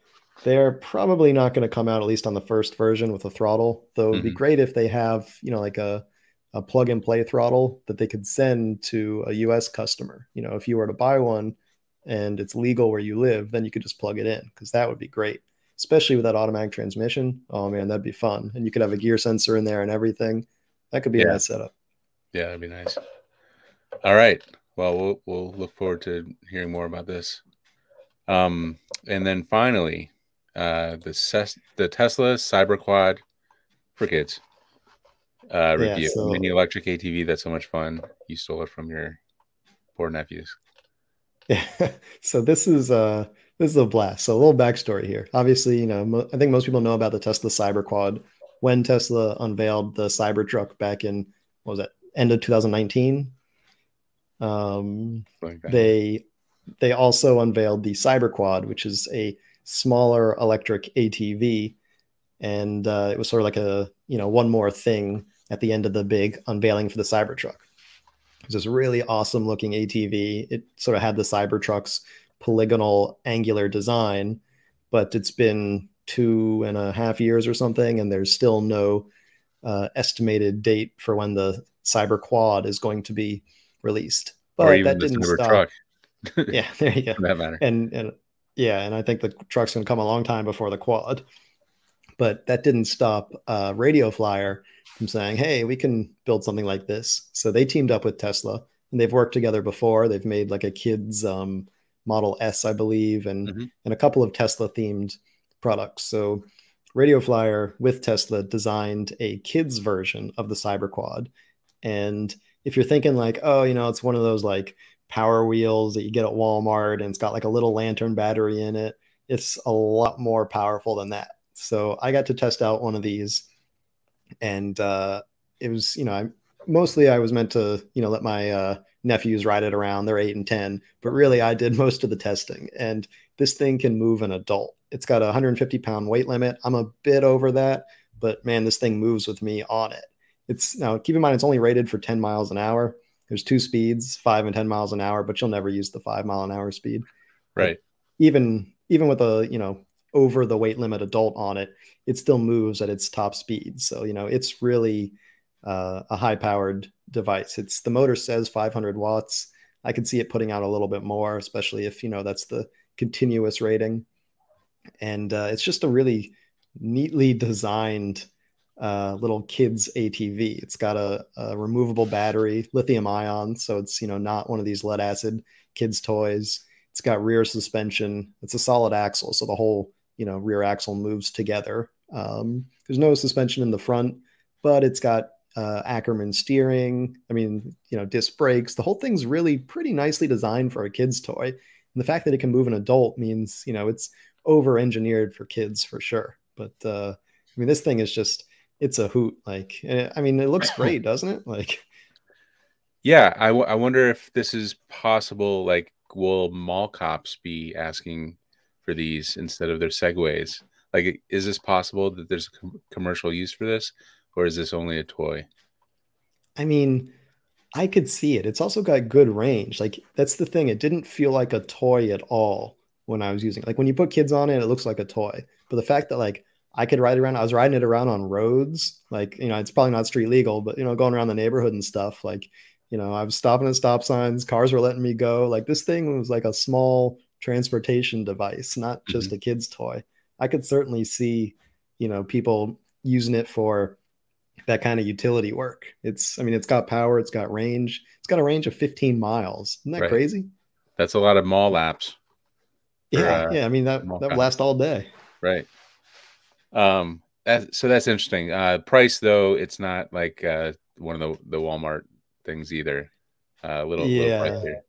[SPEAKER 1] they're probably not going to come out at least on the first version with a throttle. Though it'd mm-hmm. be great if they have, you know, like a a plug and play throttle that they could send to a US customer. You know, if you were to buy one and it's legal where you live, then you could just plug it in because that would be great, especially with that automatic transmission. Oh man, that'd be fun. And you could have a gear sensor in there and everything. That could be yeah. a nice setup.
[SPEAKER 2] Yeah, that'd be nice. All right. Well, we'll we'll look forward to hearing more about this. Um, and then finally, uh, the ses- the Tesla Cyberquad for kids uh, review. Yeah, so... Mini electric ATV. That's so much fun. You stole it from your poor nephews.
[SPEAKER 1] Yeah. so this is uh this is a blast. So a little backstory here. Obviously, you know, mo- I think most people know about the Tesla Cyberquad when Tesla unveiled the Cybertruck back in what was that end of 2019. Um. They they also unveiled the Cyberquad, which is a smaller electric ATV, and uh, it was sort of like a you know one more thing at the end of the big unveiling for the Cybertruck. It's this really awesome looking ATV. It sort of had the Cybertruck's polygonal angular design, but it's been two and a half years or something, and there's still no uh, estimated date for when the Cyber Quad is going to be released. But that didn't stop. yeah, there you go. that matter. And and yeah, and I think the truck's gonna come a long time before the quad. But that didn't stop uh, Radio Flyer from saying, "Hey, we can build something like this." So they teamed up with Tesla, and they've worked together before. They've made like a kids um, Model S, I believe, and mm-hmm. and a couple of Tesla themed products. So Radio Flyer with Tesla designed a kids version of the Cyberquad, and if you're thinking like, oh, you know, it's one of those like power wheels that you get at Walmart and it's got like a little lantern battery in it, it's a lot more powerful than that. So I got to test out one of these and uh, it was, you know, I, mostly I was meant to, you know, let my uh, nephews ride it around. They're eight and 10, but really I did most of the testing. And this thing can move an adult. It's got a 150 pound weight limit. I'm a bit over that, but man, this thing moves with me on it. It's now keep in mind it's only rated for 10 miles an hour. There's two speeds, five and 10 miles an hour, but you'll never use the five mile an hour speed.
[SPEAKER 2] Right.
[SPEAKER 1] But even even with a you know over the weight limit adult on it, it still moves at its top speed. So you know it's really uh, a high powered device. It's the motor says 500 watts. I can see it putting out a little bit more, especially if you know that's the continuous rating. And uh, it's just a really neatly designed uh, little kids ATV. It's got a, a, removable battery, lithium ion, so it's you know not one of these lead acid kids toys. It's got rear suspension. It's a solid axle, so the whole you know rear axle moves together. Um, there's no suspension in the front, but it's got uh, Ackermann steering. I mean, you know, disc brakes. The whole thing's really pretty nicely designed for a kid's toy. And the fact that it can move an adult means you know it's over engineered for kids for sure. But uh, I mean, this thing is just it's a hoot. Like, eh, I mean, it looks great, doesn't it? Like,
[SPEAKER 2] yeah, I, w- I wonder if this is possible. Like, will mall cops be asking for these instead of their segways? Like, is this possible that there's a com- commercial use for this, or is this only a toy?
[SPEAKER 1] I mean, I could see it. It's also got good range. Like that's the thing. It didn't feel like a toy at all when I was using it. Like when you put kids on it, it looks like a toy. But the fact that like I could ride around, I was riding it around on roads, like you know, it's probably not street legal, but you know, going around the neighborhood and stuff. Like, you know, I was stopping at stop signs, cars were letting me go. Like this thing was like a small transportation device, not just mm-hmm. a kid's toy. I could certainly see, you know, people using it for that kind of utility work. It's, I mean, it's got power, it's got range, it's got a range of 15 miles. Isn't that right. crazy?
[SPEAKER 2] That's a lot of mall laps.
[SPEAKER 1] Yeah, uh, yeah. I mean that that would last all day.
[SPEAKER 2] Right. Um. That, so that's interesting. Uh, price though, it's not like uh one of the the Walmart things either. Uh, a little
[SPEAKER 1] yeah. Little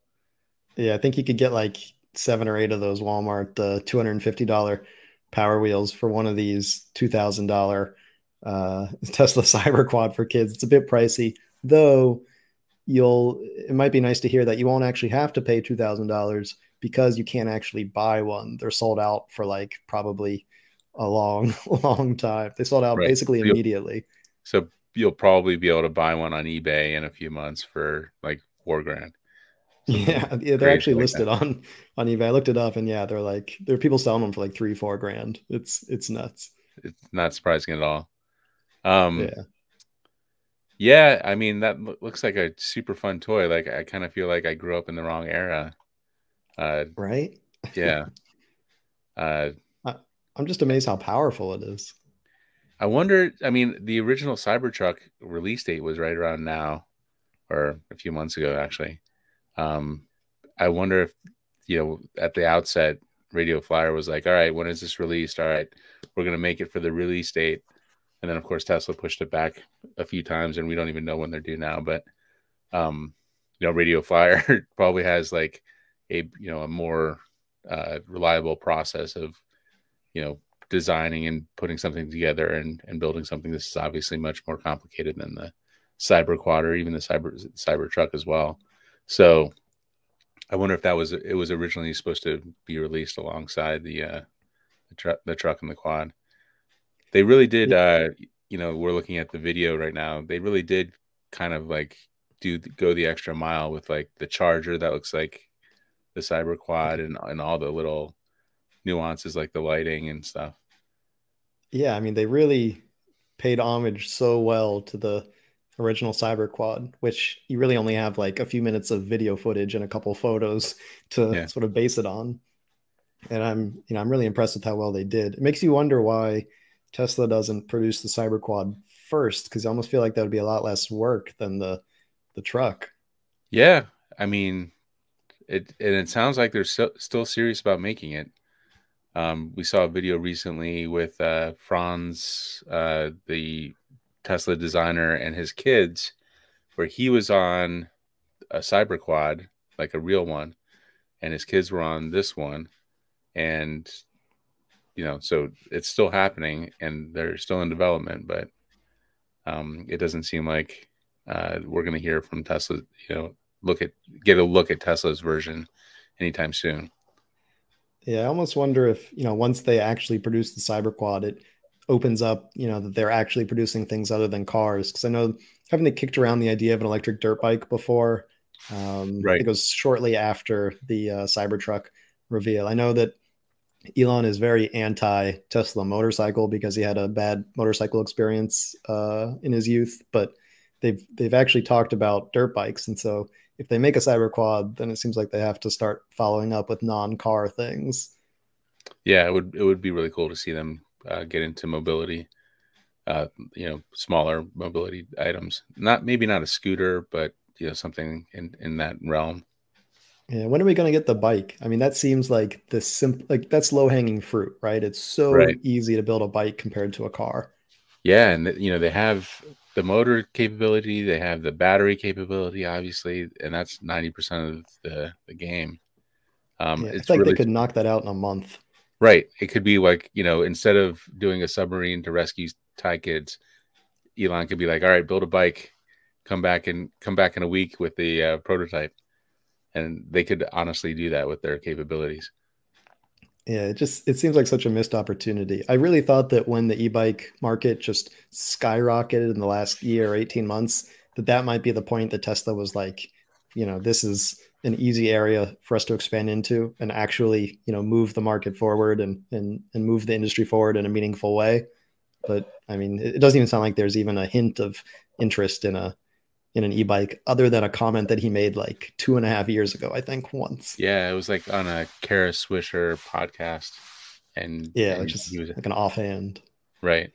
[SPEAKER 1] yeah, I think you could get like seven or eight of those Walmart uh, two hundred and fifty dollar Power Wheels for one of these two thousand dollar uh, Tesla Cyber Quad for kids. It's a bit pricey, though. You'll it might be nice to hear that you won't actually have to pay two thousand dollars because you can't actually buy one. They're sold out for like probably a long, long time. They sold out right. basically so immediately.
[SPEAKER 2] So you'll probably be able to buy one on eBay in a few months for like four grand.
[SPEAKER 1] Yeah, yeah, they're actually like listed that. on on eBay. I looked it up, and yeah, they're like there are people selling them for like three, four grand. It's it's nuts.
[SPEAKER 2] It's not surprising at all. Um, yeah. Yeah, I mean that looks like a super fun toy. Like I kind of feel like I grew up in the wrong era.
[SPEAKER 1] Uh, right?
[SPEAKER 2] Yeah. uh,
[SPEAKER 1] I'm just amazed how powerful it is.
[SPEAKER 2] I wonder. I mean, the original Cybertruck release date was right around now, or a few months ago, actually. Um, I wonder if you know at the outset, Radio Flyer was like, "All right, when is this released? All right, we're gonna make it for the release date." and then of course Tesla pushed it back a few times, and we don't even know when they're due now. But um, you know, Radio Flyer probably has like a you know a more uh, reliable process of you know designing and putting something together and and building something. This is obviously much more complicated than the Cyber Quad or even the Cyber Cyber Truck as well. So I wonder if that was it was originally supposed to be released alongside the uh, the, tr- the truck and the quad. They really did. Uh, you know, we're looking at the video right now. They really did kind of like do go the extra mile with like the charger that looks like the cyber quad and, and all the little nuances like the lighting and stuff.
[SPEAKER 1] Yeah, I mean they really paid homage so well to the original cyber quad, which you really only have like a few minutes of video footage and a couple photos to yeah. sort of base it on. And I'm, you know, I'm really impressed with how well they did. It makes you wonder why Tesla doesn't produce the Cyber Quad first because I almost feel like that would be a lot less work than the the truck.
[SPEAKER 2] Yeah, I mean, it and it sounds like they're so, still serious about making it. Um, we saw a video recently with uh, Franz, uh, the Tesla designer, and his kids, where he was on a cyber quad, like a real one, and his kids were on this one, and you know, so it's still happening and they're still in development, but um, it doesn't seem like uh, we're going to hear from Tesla, you know, look at get a look at Tesla's version anytime soon.
[SPEAKER 1] Yeah, I almost wonder if, you know, once they actually produce the Cyber Quad, it opens up, you know, that they're actually producing things other than cars. Because I know having they kicked around the idea of an electric dirt bike before, um, right. it was shortly after the uh, Cybertruck reveal. I know that Elon is very anti Tesla motorcycle because he had a bad motorcycle experience uh, in his youth. But they've they've actually talked about dirt bikes, and so if they make a cyber quad, then it seems like they have to start following up with non-car things.
[SPEAKER 2] Yeah, it would it would be really cool to see them uh, get into mobility, uh, you know, smaller mobility items. Not maybe not a scooter, but you know something in in that realm.
[SPEAKER 1] Yeah, when are we going to get the bike? I mean, that seems like the simple, like that's low hanging fruit, right? It's so right. easy to build a bike compared to a car.
[SPEAKER 2] Yeah, and you know they have the motor capability, they have the battery capability, obviously, and that's ninety percent of the the game.
[SPEAKER 1] Um, yeah, it's like really, they could knock that out in a month.
[SPEAKER 2] Right. It could be like you know instead of doing a submarine to rescue Thai kids, Elon could be like, all right, build a bike, come back and come back in a week with the uh, prototype and they could honestly do that with their capabilities.
[SPEAKER 1] Yeah, it just it seems like such a missed opportunity. I really thought that when the e-bike market just skyrocketed in the last year or 18 months, that that might be the point that Tesla was like, you know, this is an easy area for us to expand into and actually, you know, move the market forward and and and move the industry forward in a meaningful way. But I mean, it doesn't even sound like there's even a hint of interest in a in an e-bike other than a comment that he made like two and a half years ago i think once.
[SPEAKER 2] Yeah it was like on a kara swisher podcast and
[SPEAKER 1] yeah
[SPEAKER 2] and
[SPEAKER 1] just was, like an offhand.
[SPEAKER 2] Right.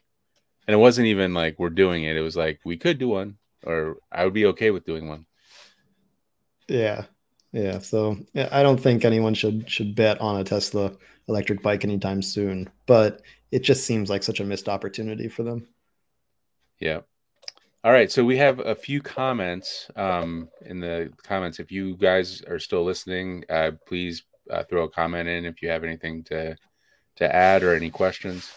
[SPEAKER 2] And it wasn't even like we're doing it. It was like we could do one or i would be okay with doing one.
[SPEAKER 1] Yeah yeah so i don't think anyone should should bet on a tesla electric bike anytime soon but it just seems like such a missed opportunity for them
[SPEAKER 2] yeah all right, so we have a few comments um, in the comments. If you guys are still listening, uh, please uh, throw a comment in if you have anything to to add or any questions.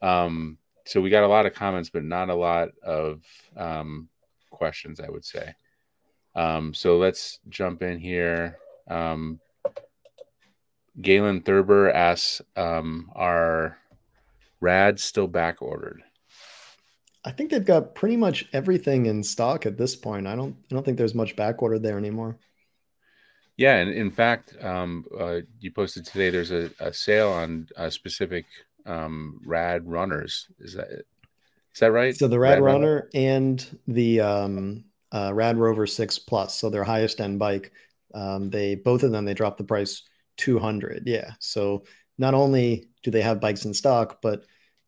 [SPEAKER 2] Um, so we got a lot of comments, but not a lot of um, questions, I would say. Um, so let's jump in here. Um, Galen Thurber asks, um, "Are rads still back ordered?"
[SPEAKER 1] I think they've got pretty much everything in stock at this point. I don't I don't think there's much back order there anymore.
[SPEAKER 2] Yeah, and in fact, um, uh, you posted today. There's a, a sale on a specific um, Rad runners. Is that is that right?
[SPEAKER 1] So the Rad, Rad Runner, Runner, and the um, uh, Rad Rover Six Plus, so their highest end bike, um, they both of them they dropped the price two hundred. Yeah, so not only do they have bikes in stock, but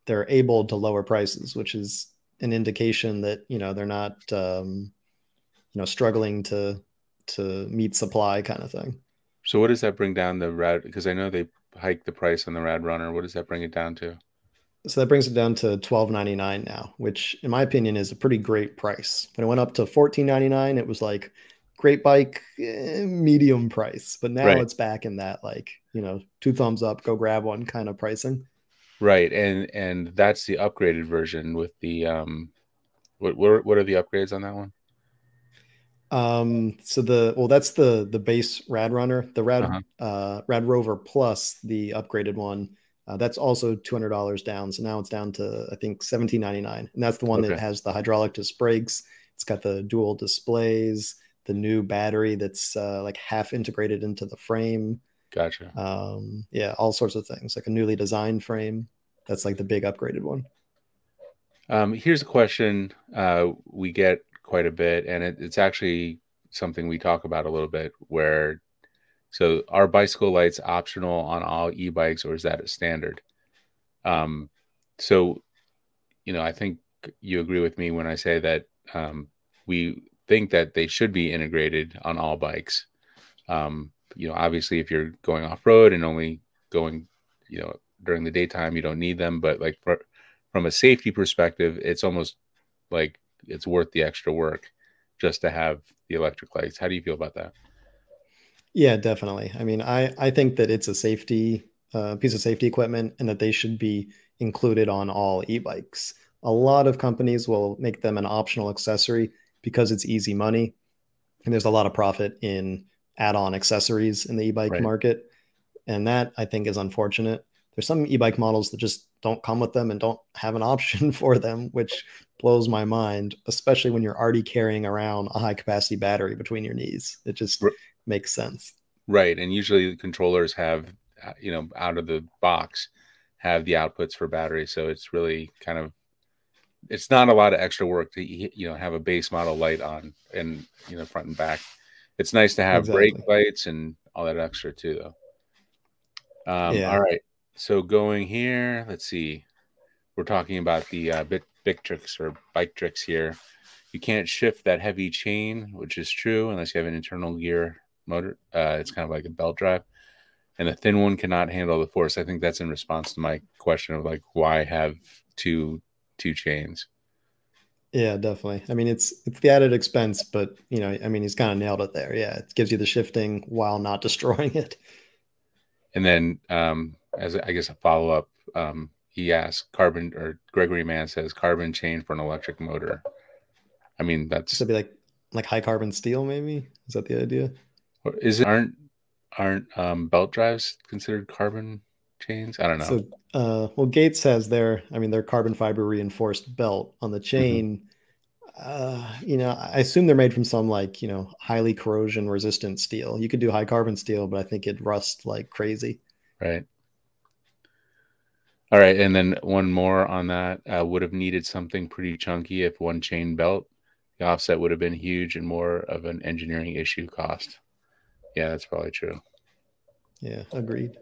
[SPEAKER 1] they're able to lower prices, which is an indication that you know they're not um, you know struggling to to meet supply kind of thing.
[SPEAKER 2] So what does that bring down the rad? Because I know they hiked the price on the rad runner. What does that bring it down to?
[SPEAKER 1] So that brings it down to twelve ninety nine now, which in my opinion is a pretty great price. When it went up to fourteen ninety nine, it was like great bike, eh, medium price. But now right. it's back in that like you know two thumbs up, go grab one kind of pricing.
[SPEAKER 2] Right, and and that's the upgraded version with the um, what what what are the upgrades on that one?
[SPEAKER 1] Um, so the well, that's the the base Rad Runner, the Rad uh-huh. uh, Rad Rover Plus, the upgraded one. Uh, that's also two hundred dollars down. So now it's down to I think seventeen ninety nine, and that's the one okay. that has the hydraulic disc brakes. It's got the dual displays, the new battery that's uh, like half integrated into the frame.
[SPEAKER 2] Gotcha.
[SPEAKER 1] Um, yeah, all sorts of things, like a newly designed frame. That's like the big upgraded one.
[SPEAKER 2] Um, here's a question uh, we get quite a bit, and it, it's actually something we talk about a little bit. Where, so are bicycle lights optional on all e-bikes, or is that a standard? Um, so, you know, I think you agree with me when I say that um, we think that they should be integrated on all bikes. Um, you know, obviously, if you're going off road and only going, you know, during the daytime, you don't need them. But like for, from a safety perspective, it's almost like it's worth the extra work just to have the electric lights. How do you feel about that?
[SPEAKER 1] Yeah, definitely. I mean, I I think that it's a safety uh, piece of safety equipment, and that they should be included on all e-bikes. A lot of companies will make them an optional accessory because it's easy money, and there's a lot of profit in add-on accessories in the e-bike right. market and that i think is unfortunate there's some e-bike models that just don't come with them and don't have an option for them which blows my mind especially when you're already carrying around a high capacity battery between your knees it just makes sense
[SPEAKER 2] right and usually the controllers have uh, you know out of the box have the outputs for battery so it's really kind of it's not a lot of extra work to you know have a base model light on and you know front and back it's nice to have exactly. brake lights and all that extra too, though. Um, yeah. All right. So going here, let's see. We're talking about the uh, bit Biktrix or bike tricks here. You can't shift that heavy chain, which is true unless you have an internal gear motor. Uh, it's kind of like a belt drive, and the thin one cannot handle the force. I think that's in response to my question of like why have two two chains.
[SPEAKER 1] Yeah, definitely. I mean, it's it's the added expense, but you know, I mean, he's kind of nailed it there. Yeah, it gives you the shifting while not destroying it.
[SPEAKER 2] And then, um, as I guess a follow up, um, he asked carbon or Gregory Mann says carbon chain for an electric motor. I mean, that's
[SPEAKER 1] to be like like high carbon steel, maybe. Is that the idea?
[SPEAKER 2] Is it aren't aren't um, belt drives considered carbon chains. I don't know.
[SPEAKER 1] So, uh, well, Gates has their, I mean, their carbon fiber reinforced belt on the mm-hmm. chain. Mm-hmm. Uh, you know, I assume they're made from some like you know highly corrosion resistant steel. You could do high carbon steel, but I think it'd rust like crazy.
[SPEAKER 2] Right. All right, and then one more on that. Uh, would have needed something pretty chunky if one chain belt. The offset would have been huge and more of an engineering issue cost. Yeah, that's probably true.
[SPEAKER 1] Yeah, agreed.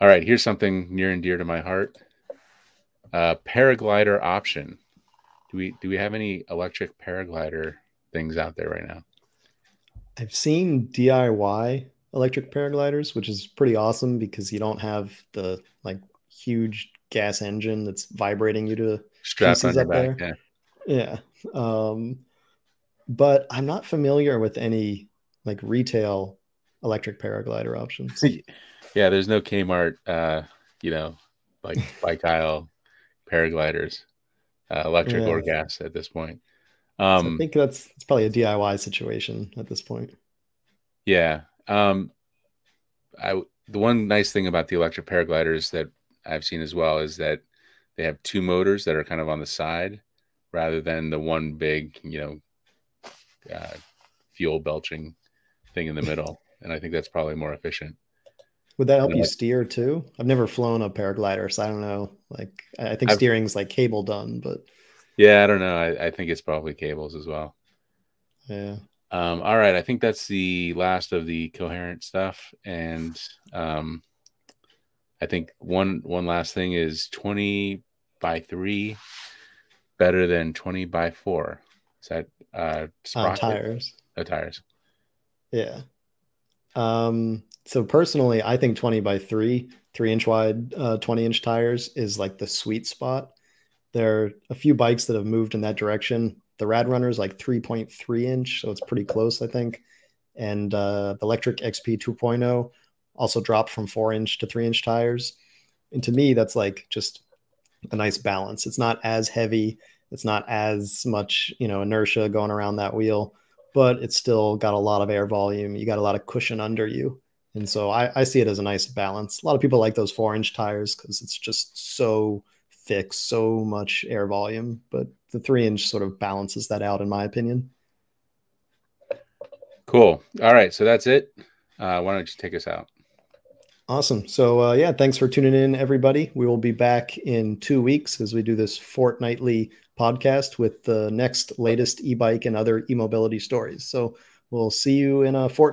[SPEAKER 2] All right, here's something near and dear to my heart. Uh, paraglider option. Do we do we have any electric paraglider things out there right now?
[SPEAKER 1] I've seen DIY electric paragliders, which is pretty awesome because you don't have the like huge gas engine that's vibrating you to
[SPEAKER 2] strap on your back. There.
[SPEAKER 1] Yeah. Yeah. Um, but I'm not familiar with any like retail electric paraglider options.
[SPEAKER 2] yeah, there's no Kmart, uh, you know, like bike aisle paragliders, uh, electric yeah. or gas at this point.
[SPEAKER 1] Um, so I think that's it's probably a DIY situation at this point.
[SPEAKER 2] Yeah. Um, I the one nice thing about the electric paragliders that I've seen as well is that they have two motors that are kind of on the side rather than the one big, you know, uh, fuel belching thing in the middle. And I think that's probably more efficient.
[SPEAKER 1] Would that help you, you steer too? I've never flown a paraglider, so I don't know. Like, I think I've, steering's like cable done, but
[SPEAKER 2] yeah, I don't know. I, I think it's probably cables as well.
[SPEAKER 1] Yeah.
[SPEAKER 2] Um, all right, I think that's the last of the coherent stuff, and um, I think one one last thing is twenty by three better than twenty by four. Is that uh,
[SPEAKER 1] uh tires?
[SPEAKER 2] Oh, tires.
[SPEAKER 1] Yeah. Um, so personally, I think 20 by three, three inch wide, uh, 20 inch tires is like the sweet spot. There are a few bikes that have moved in that direction. The Rad Runner is like 3.3 inch, so it's pretty close, I think. And uh, the Lectric XP 2.0 also dropped from four inch to three inch tires. And to me, that's like just a nice balance. It's not as heavy, it's not as much, you know, inertia going around that wheel but it's still got a lot of air volume. You got a lot of cushion under you. And so I, I see it as a nice balance. A lot of people like those four inch tires because it's just so thick, so much air volume. But the three inch sort of balances that out, in my opinion.
[SPEAKER 2] Cool. All right. So that's it. Uh, why don't you take us out?
[SPEAKER 1] Awesome. So, uh, yeah, thanks for tuning in, everybody. We will be back in two weeks as we do this fortnightly podcast with the next latest e bike and other e mobility stories. So, we'll see you in uh, a fortnight.